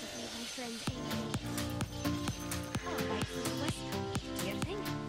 my friend Amy. Oh, How about do you think?